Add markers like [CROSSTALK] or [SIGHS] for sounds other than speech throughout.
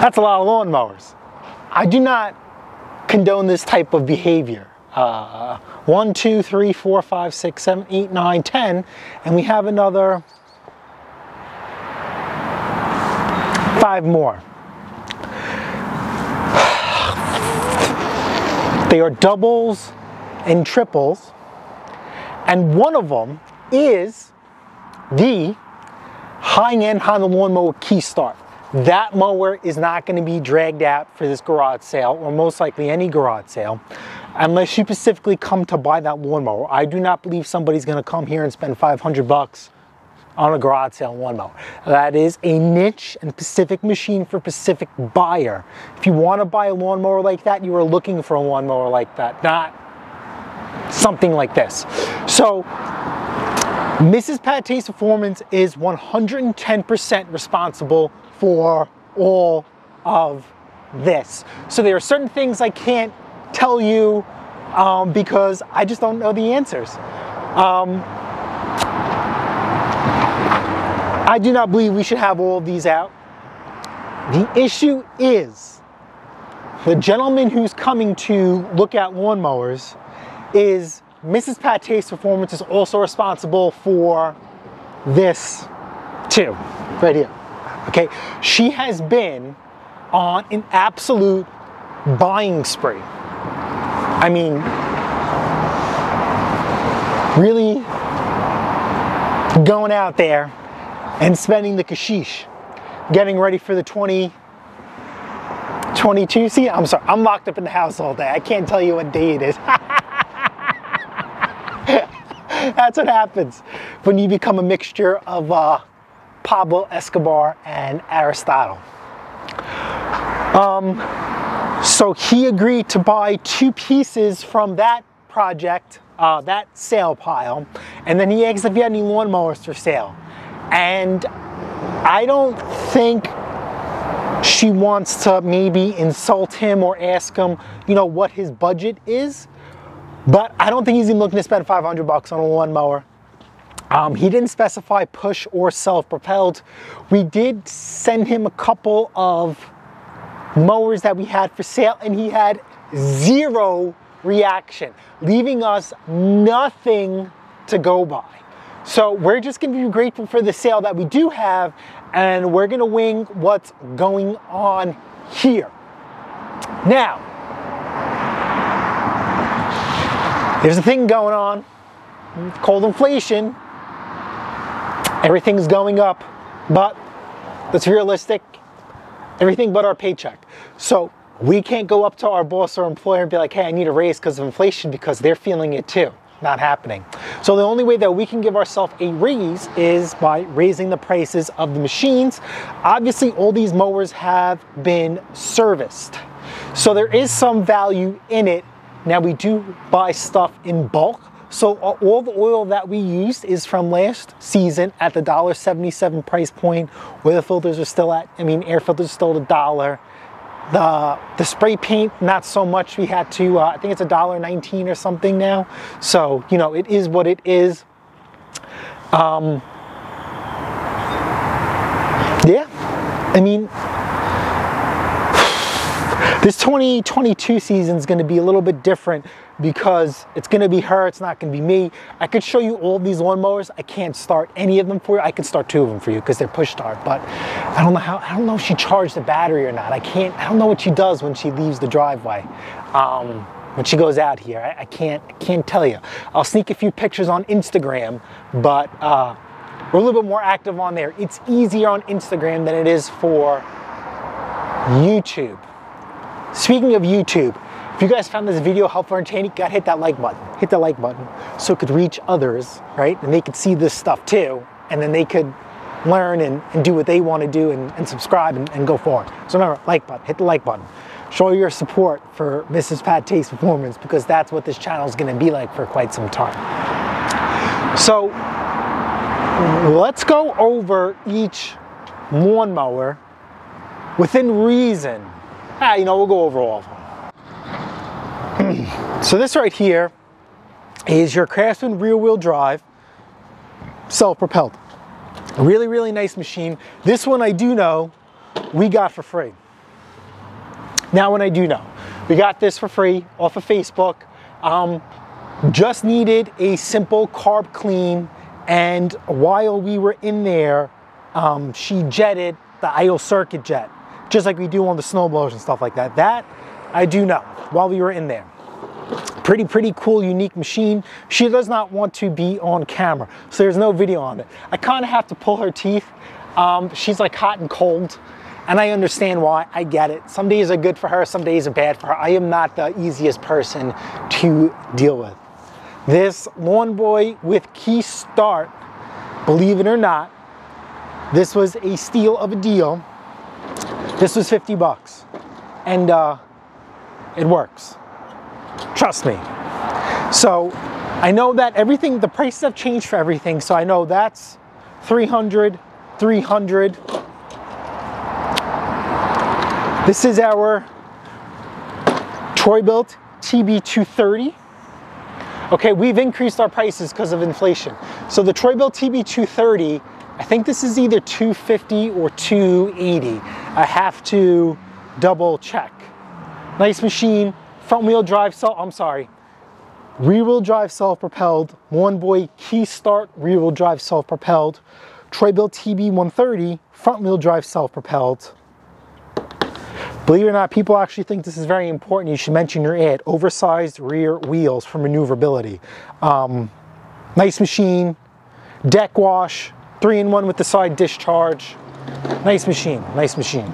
That's a lot of lawnmowers. I do not condone this type of behavior. Uh, one, two, three, four, five, six, seven, eight, nine, ten, and we have another five more. They are doubles and triples, and one of them is the high-end Honda lawnmower key start. That mower is not going to be dragged out for this garage sale, or most likely any garage sale, unless you specifically come to buy that lawnmower. I do not believe somebody's going to come here and spend 500 bucks on a garage sale lawnmower. That is a niche and specific machine for specific buyer. If you want to buy a lawnmower like that, you are looking for a lawnmower like that, not something like this. So Mrs. Pattay's Performance is 110% responsible for all of this. So there are certain things I can't tell you um, because I just don't know the answers. Um, I do not believe we should have all of these out. The issue is the gentleman who's coming to look at lawnmowers is Mrs. Pattay's Performance is also responsible for this too, right here. Okay, she has been on an absolute buying spree. I mean, really going out there and spending the kashish, getting ready for the 2022 See, I'm sorry, I'm locked up in the house all day. I can't tell you what day it is. [LAUGHS] That's what happens when you become a mixture of uh, Pablo Escobar and Aristotle. Um, so he agreed to buy two pieces from that project, uh, that sale pile, and then he asked if he had any lawnmowers for sale. And I don't think she wants to maybe insult him or ask him, you know, what his budget is. But I don't think he's even looking to spend 500 bucks on a lawnmower. Um, he didn't specify push or self-propelled. We did send him a couple of mowers that we had for sale and he had zero reaction, leaving us nothing to go by. So we're just gonna be grateful for the sale that we do have and we're gonna wing what's going on here. Now, there's a thing going on, cold inflation, everything's going up, but that's realistic, everything but our paycheck. So we can't go up to our boss or employer and be like, hey, I need a raise because of inflation because they're feeling it too not happening. So the only way that we can give ourselves a raise is by raising the prices of the machines. Obviously, all these mowers have been serviced. So there is some value in it. Now we do buy stuff in bulk. So all the oil that we used is from last season at the $1.77 price point where the filters are still at, I mean, air filters are still a dollar. The, the spray paint, not so much. We had to, uh, I think it's a dollar nineteen or something now. So, you know, it is what it is. Um, yeah, I mean, [SIGHS] this 2022 season is going to be a little bit different because it's to be her, it's not to be me. I could show you all these lawnmowers. I can't start any of them for you. I can start two of them for you because they're push start, but I don't know how, I don't know if she charged the battery or not. I can't, I don't know what she does when she leaves the driveway. Um, when she goes out here, I, I can't, I can't tell you. I'll sneak a few pictures on Instagram, but uh, we're a little bit more active on there. It's easier on Instagram than it is for YouTube. Speaking of YouTube, if you guys found this video helpful or entertaining, gotta hit that like button. Hit the like button so it could reach others, right? And they could see this stuff too, and then they could learn and, and do what they want to do and, and subscribe and, and, go forward. So remember, like button, hit the like button. Show your support for Mrs. Pattay's Performance because that's what this channel is going to be like for quite some time. So let's go over each lawnmower within reason. Ah, you know, we'll go over all of them. [CLEARS THROAT] so this right here is your Craftsman rear wheel drive, self-propelled. Really, really nice machine. This one I do know we got for free. Now when I do know. We got this for free off of Facebook. Um, just needed a simple carb clean and while we were in there, um, she jetted the idle circuit jet, just like we do on the snowblowers and stuff like that. That I do know while we were in there. Pretty, pretty cool, unique machine. She does not want to be on camera, so there's no video on it. I kind of have to pull her teeth. Um, she's like hot and cold, and I understand why. I get it. Some days are good for her, some days are bad for her. I am not the easiest person to deal with. This Lawn Boy with Key Start, believe it or not, this was a steal of a deal. This was 50 bucks. And uh, it works. Trust me. So I know that everything, the prices have changed for everything. So I know that's 300, 300. This is our Troy-Bilt TB230. Okay, we've increased our prices because of inflation. So the Troy-Bilt TB230, I think this is either 250 or 280. I have to double check. Nice machine, front wheel drive, so I'm sorry, rear wheel drive self-propelled, Lawn Boy key start rear wheel drive self-propelled, Troy-Bilt TB130 front wheel drive self-propelled, Believe it or not, people actually think this is very important. You should mention your ad. Oversized rear wheels for maneuverability. Um, nice machine, deck wash, three in one with the side discharge. Nice machine, nice machine.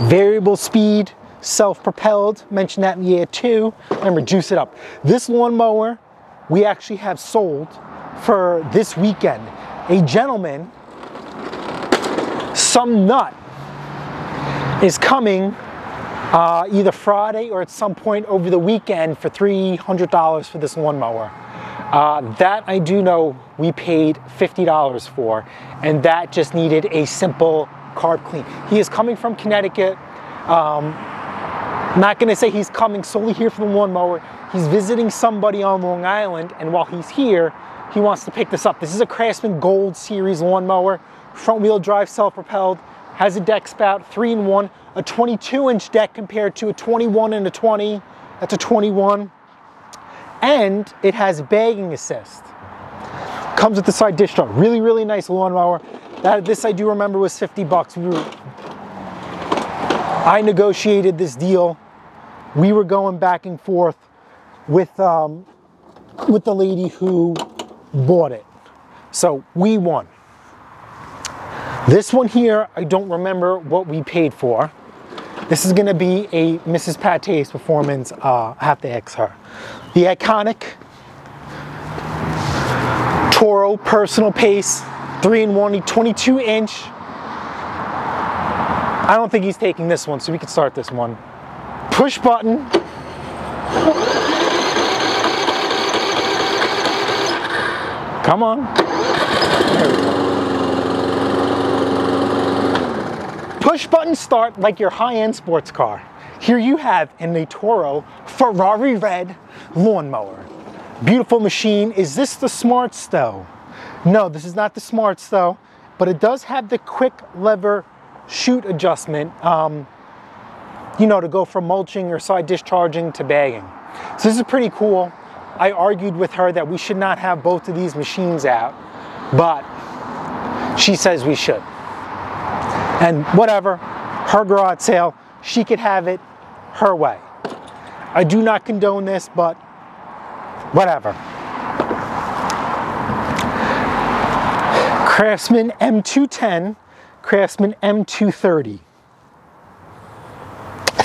Variable speed, self-propelled, mentioned that in year two, and reduce it up. This lawnmower we actually have sold for this weekend. A gentleman, some nut, is coming uh, either Friday or at some point over the weekend for $300 for this lawnmower. Uh, that I do know we paid $50 for, and that just needed a simple carb clean. He is coming from Connecticut. Um, not going to say he's coming solely here for the lawnmower. He's visiting somebody on Long Island, and while he's here, he wants to pick this up. This is a Craftsman Gold Series lawnmower, front wheel drive, self-propelled has a deck spout, three in one, a 22 inch deck compared to a 21 and a 20. That's a 21. And it has bagging assist. Comes with the side discharge. Really, really nice lawnmower. That, this I do remember was 50 bucks. We were, I negotiated this deal. We were going back and forth with, um, with the lady who bought it. So we won. This one here, I don't remember what we paid for. This is gonna be a Mrs. Pattay's performance. Uh, I have to ask her. The iconic Toro personal pace, three in one, 22 inch. I don't think he's taking this one, so we can start this one. Push button. Come on. Push button start like your high-end sports car. Here you have the Toro Ferrari red lawnmower. Beautiful machine. Is this the Smart Stow? No, this is not the Smart Stow, but it does have the quick lever chute adjustment, um, you know, to go from mulching or side discharging to bagging. So this is pretty cool. I argued with her that we should not have both of these machines out, but she says we should and whatever, her garage sale, she could have it her way. I do not condone this, but whatever. Craftsman M210, Craftsman M230.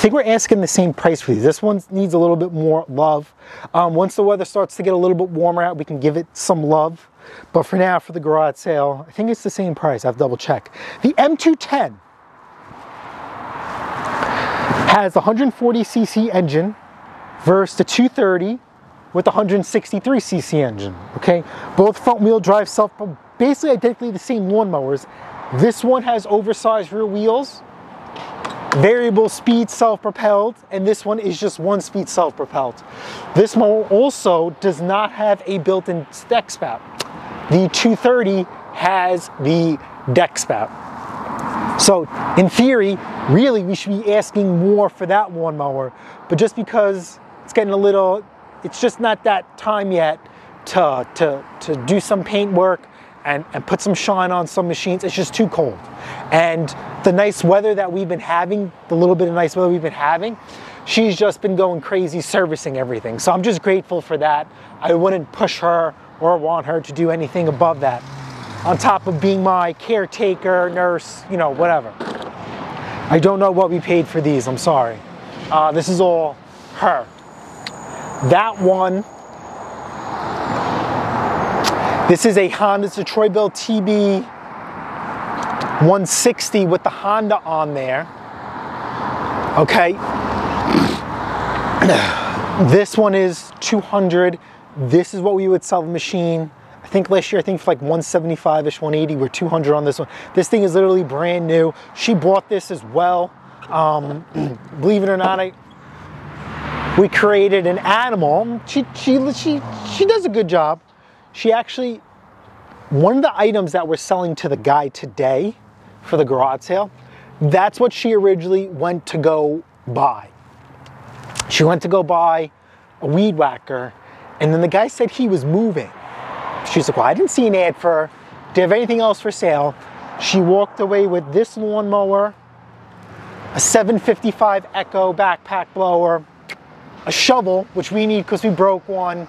Think we're asking the same price for these. This one needs a little bit more love. Um, once the weather starts to get a little bit warmer out, we can give it some love. But for now, for the garage sale, I think it's the same price. I have double check. The M210 has 140cc engine versus the 230 with 163cc engine, okay? Both front wheel drive self, basically identically the same lawnmowers. This one has oversized rear wheels, variable speed self-propelled, and this one is just one speed self-propelled. This mower also does not have a built-in deck spout. The 230 has the deck spout. So in theory, really we should be asking more for that lawnmower, but just because it's getting a little, it's just not that time yet to, to, to do some paint work and, and put some shine on some machines. It's just too cold. And the nice weather that we've been having, the little bit of nice weather we've been having, she's just been going crazy servicing everything. So I'm just grateful for that. I wouldn't push her or want her to do anything above that. On top of being my caretaker, nurse, you know, whatever. I don't know what we paid for these, I'm sorry. Uh, this is all her. That one, this is a Honda, it's a Troy-Bilt TB 160 with the Honda on there. Okay. [CLEARS THROAT] This one is 200. This is what we would sell the machine. I think last year, I think for like 175-ish, 180, we're 200 on this one. This thing is literally brand new. She bought this as well. Um, [CLEARS THROAT] believe it or not, I, we created an animal. She, she, she, she does a good job. She actually, one of the items that we're selling to the guy today for the garage sale, that's what she originally went to go buy. She went to go buy a weed whacker, and then the guy said he was moving. She's like, well, I didn't see an ad for, do you have anything else for sale? She walked away with this lawnmower, a 755 Echo backpack blower, a shovel, which we need because we broke one,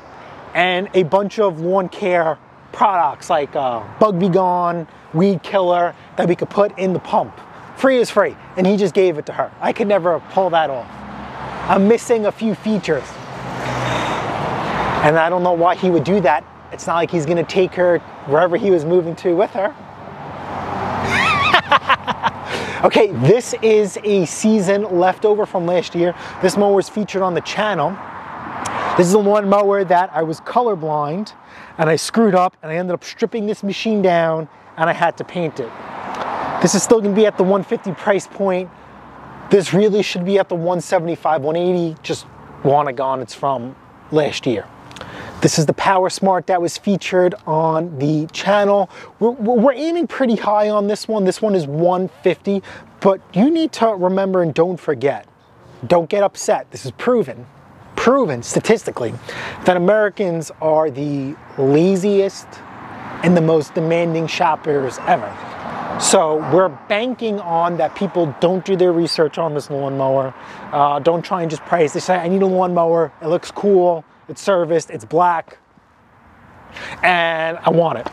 and a bunch of lawn care products like uh, Bug Be Gone, Weed Killer that we could put in the pump. Free is free, and he just gave it to her. I could never pull that off. I'm missing a few features. And I don't know why he would do that. It's not like he's gonna take her wherever he was moving to with her. [LAUGHS] okay, this is a season leftover from last year. This mower was featured on the channel. This is the one mower that I was colorblind and I screwed up and I ended up stripping this machine down and I had to paint it. This is still gonna be at the 150 price point. This really should be at the 175, 180, just wanna gone it's from last year. This is the Power Smart that was featured on the channel. We're, we're, aiming pretty high on this one. This one is 150, but you need to remember and don't forget, don't get upset. This is proven proven statistically that Americans are the laziest and the most demanding shoppers ever. So we're banking on that people don't do their research on this lawnmower. Uh, don't try and just price. They say, I need a lawnmower. It looks cool. It's serviced. It's black. And I want it.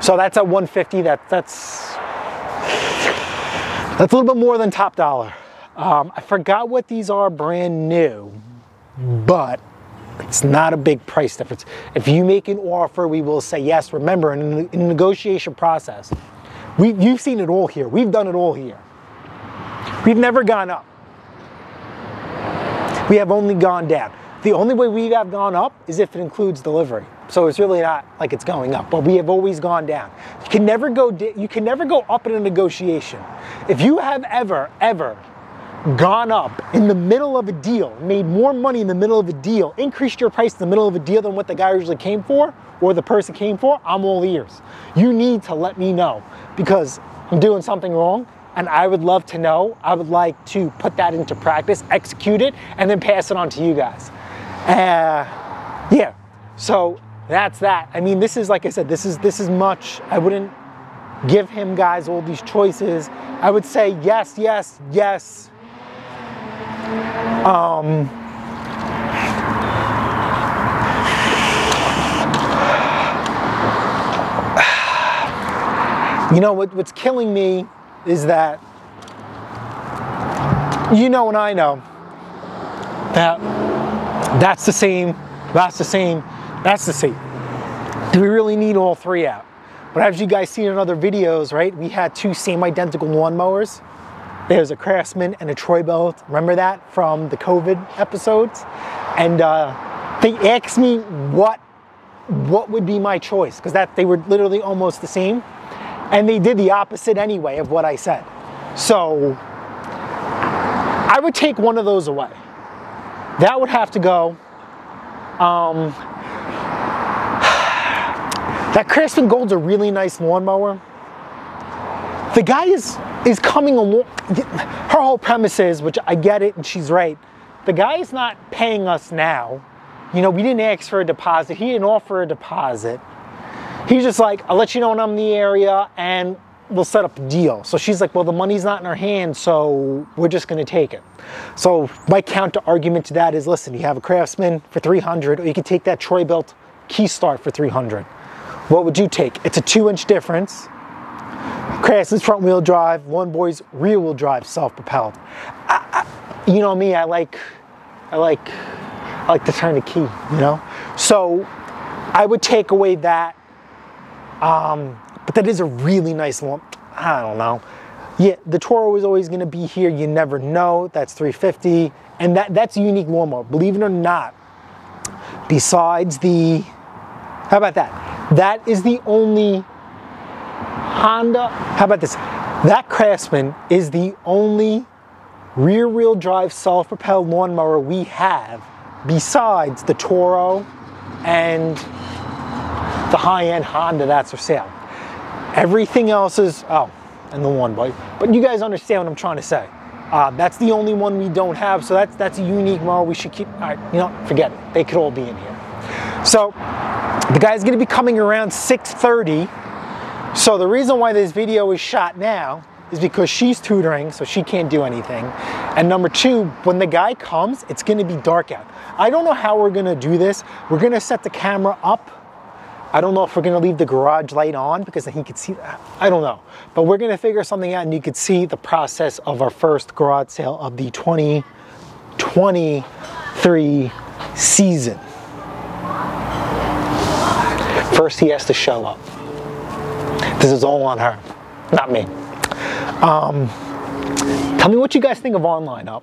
So that's at 150. That, that's, that's a little bit more than top dollar. Um, I forgot what these are brand new but it's not a big price difference. If you make an offer, we will say yes. Remember, in the negotiation process, we, you've seen it all here. We've done it all here. We've never gone up. We have only gone down. The only way we have gone up is if it includes delivery. So it's really not like it's going up, but we have always gone down. You can never go you can never go up in a negotiation. If you have ever ever gone up in the middle of a deal, made more money in the middle of a deal, increased your price in the middle of a deal than what the guy usually came for or the person came for, I'm all ears. You need to let me know because I'm doing something wrong and I would love to know. I would like to put that into practice, execute it, and then pass it on to you guys. Uh, yeah, so that's that. I mean, this is, like I said, this is, this is much, I wouldn't give him guys all these choices. I would say yes, yes, yes, um, you know what, what's killing me is that you know and I know that that's the same, that's the same, that's the same. Do we really need all three out? But as you guys seen in other videos, right, we had two same identical lawnmowers there's a Craftsman and a Troy-Bilt. Remember that from the COVID episodes? And uh, they asked me what what would be my choice because that they were literally almost the same, and they did the opposite anyway of what I said. So I would take one of those away. That would have to go. Um, [SIGHS] that Craftsman Gold's a really nice lawnmower the guy is is coming along. Her whole premise is, which I get it, and she's right. The guy is not paying us now. You know, we didn't ask for a deposit. He didn't offer a deposit. He's just like, I'll let you know when I'm in the area, and we'll set up a deal. So she's like, well, the money's not in our hands, so we're just going to take it. So my counter argument to that is, listen, you have a Craftsman for 300, or you could take that Troy-Bilt Keystart for 300. What would you take? It's a two-inch difference. Craftsman's front wheel drive, Lawn Boy's rear wheel drive, self-propelled. You know me, I like, I like, I like to turn the key. You know, so I would take away that. Um, but that is a really nice one. I don't know. Yeah, the Toro is always going to be here. You never know. That's 350, and that that's a unique lawnmower. Believe it or not. Besides the, how about that? That is the only Honda. How about this? That Craftsman is the only rear-wheel drive self-propelled lawnmower we have besides the Toro and the high-end Honda that's for sale. Everything else is, oh, and the Lawn Boy. But you guys understand what I'm trying to say. Uh, that's the only one we don't have, so that's that's a unique mower we should keep, all right, you know, forget it. They could all be in here. So the guy's gonna be coming around 6.30. So the reason why this video is shot now is because she's tutoring, so she can't do anything. And number two, when the guy comes, it's gonna be dark out. I don't know how we're gonna do this. We're gonna set the camera up I don't know if we're gonna leave the garage light on because then he could see that. I don't know. But we're gonna figure something out and you could see the process of our first garage sale of the 2023 season. First he has to show up. This is all on her, not me. Um, tell me what you guys think of our lineup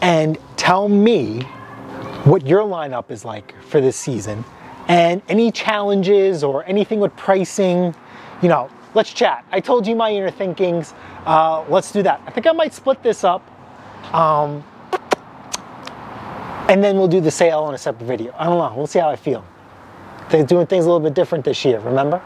and tell me what your lineup is like for this season and any challenges or anything with pricing, you know, let's chat. I told you my inner thinkings. Uh, let's do that. I think I might split this up. Um, and then we'll do the sale on a separate video. I don't know. We'll see how I feel. They're doing things a little bit different this year, remember?